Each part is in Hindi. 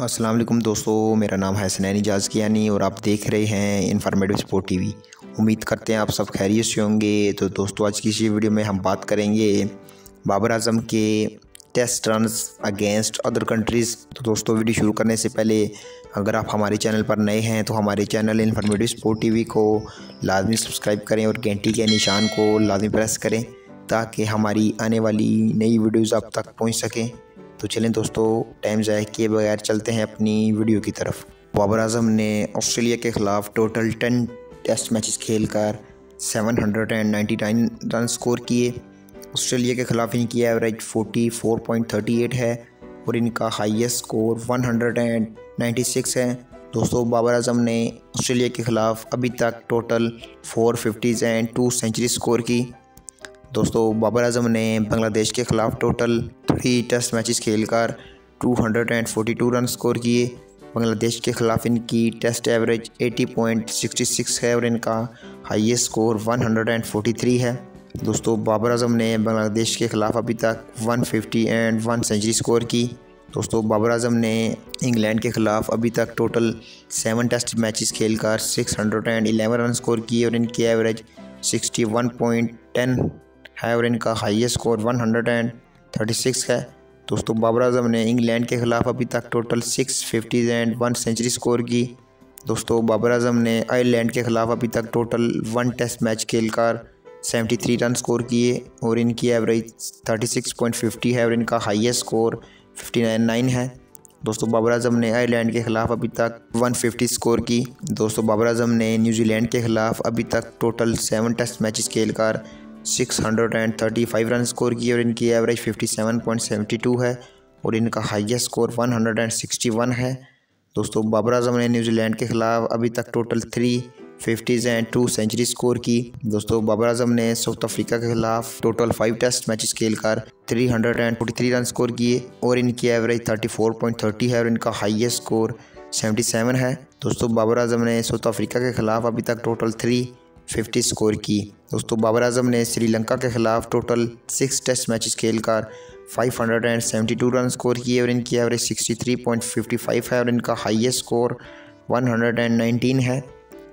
अस्सलाम वालेकुम दोस्तों, मेरा नाम है सनैनी जाज कियानी और आप देख रहे हैं इन्फॉर्मेटिव स्पोर्ट टीवी। उम्मीद करते हैं आप सब खैरियत से होंगे। तो दोस्तों, आज की इसी वीडियो में हम बात करेंगे बाबर आज़म के test run against other countries. तो दोस्तों, वीडियो शुरू करने से पहले अगर आप हमारे चैनल पर नए हैं तो हमारे चैनल इन्फॉर्मेटिव स्पोर्ट टीवी को लाजमी सब्सक्राइब करें और घंटी के निशान को लाजमी प्रेस करें ताकि हमारी आने वाली नई वीडियोज़ आप तक पहुँच सकें। तो चलें दोस्तों, टाइम ज़ाय किए बगैर चलते हैं अपनी वीडियो की तरफ़। बाबर आज़म ने ऑस्ट्रेलिया के ख़िलाफ़ टोटल टेन टेस्ट मैचेस खेल कर seven hundred and ninety nine run score किए। ऑस्ट्रेलिया के ख़िलाफ़ इनकी average forty four point thirty eight है और इनका highest score one hundred and ninety six है। दोस्तों, बाबर आज़म ने ऑस्ट्रेलिया के ख़िलाफ़ अभी तक total four fifties and two century score की। दोस्तों, बाबर आज़म ने बांग्लादेश के ख़िलाफ़ टोटल थ्री टेस्ट मैचेस खेलकर 242 रन स्कोर किए। बांग्लादेश के ख़िलाफ़ इनकी टेस्ट एवरेज 80.66 है और इनका हाईएस्ट स्कोर 143 है। दोस्तों, बाबर आज़म ने बांग्लादेश के ख़िलाफ़ अभी तक 150 एंड वन सेंचुरी स्कोर की। दोस्तों, बाबर आज़म ने इंग्लैंड के ख़िलाफ़ अभी तक टोटल सेवन टेस्ट मैचेस खेलकर 611 रन स्कोर किए और इनकी एवरेज 61.10 है और इनका हाईएस्ट स्कोर 136 है। दोस्तों, बाबर आज़म ने इंग्लैंड के ख़िलाफ़ अभी तक total six fifties and one century score की। दोस्तों, बाबर आज़म ने आयरलैंड के ख़िलाफ़ अभी तक टोटल वन टेस्ट मैच खेलकर 73 रन स्कोर किए और इनकी एवरेज 36.50 है और इनका हाईएस्ट स्कोर 59 है। दोस्तों, बाबर आज़म ने आयरलैंड के ख़िलाफ़ अभी तक 150 स्कोर की। दोस्तों, बाबर आज़म ने न्यूजीलैंड के ख़िलाफ़ अभी तक टोटल सेवन टेस्ट मैचेस खेलकर 635 रन स्कोर किए और इनकी एवरेज 57.72 है और इनका हाईएस्ट स्कोर 161 है। दोस्तों, बाबर आज़म ने न्यूजीलैंड के ख़िलाफ़ अभी तक total three fifties and two century score की। दोस्तों, बाबर आज़म ने साउथ अफ्रीका के खिलाफ टोटल फाइव टेस्ट मैचेस खेलकर 343 रन स्कोर किए और इनकी एवरेज 34.30 है और इनका हाईएस्ट स्कोर 77 है। दोस्तों, बाबर आज़म ने साउथ अफ्रीका के खिलाफ अभी तक टोटल थ्री फिफ्टी स्कोर की। दोस्तों, बाबर आज़म ने श्रीलंका के खिलाफ टोटल सिक्स टेस्ट मैचेस खेलकर 572 रन स्कोर किए और इनकी एवरेज 63.55 है और इनका हाईएस्ट स्कोर 119 है।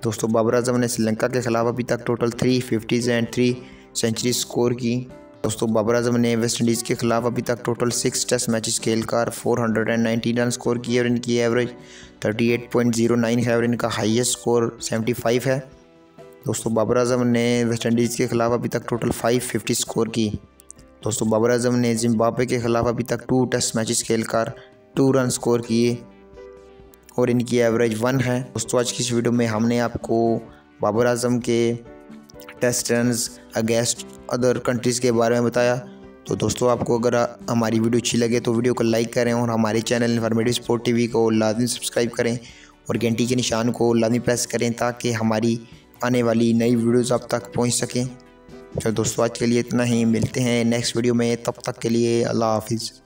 दोस्तों, बाबर आज़म ने श्रीलंका के खिलाफ अभी तक total three fifties and three century score की। दोस्तों, बाबर आज़म ने वेस्ट इंडीज़ के खिलाफ अभी तक टोटल सिक्स टेस्ट मैचेस खेलकर 419 रन स्कोर किए और इनकी एवरेज 38.09 है और इनका हाईएस्ट स्कोर 75 है। दोस्तों, बाबर आज़म ने वेस्ट इंडीज़ के ख़िलाफ़ अभी तक टोटल 550 स्कोर की। दोस्तों, बाबर आज़म ने जिम्बाब्वे के ख़िलाफ़ अभी तक टू टेस्ट मैचेस खेलकर टू रन स्कोर किए और इनकी एवरेज वन है। दोस्तों, आज की इस वीडियो में हमने आपको बाबर आज़म के test run against other countries के बारे में बताया। तो दोस्तों, आपको अगर हमारी वीडियो अच्छी लगे तो वीडियो को लाइक करें और हमारे चैनल इन्फॉर्मेटिव स्पोर्ट टीवी को लाजमी सब्सक्राइब करें और घंटी के निशान को लाजमी प्रेस करें ताकि हमारी आने वाली नई वीडियोज़ आप तक पहुँच सकें। तो दोस्तों, आज के लिए इतना ही। मिलते हैं नेक्स्ट वीडियो में। तब तक के लिए अल्लाह हाफिज़।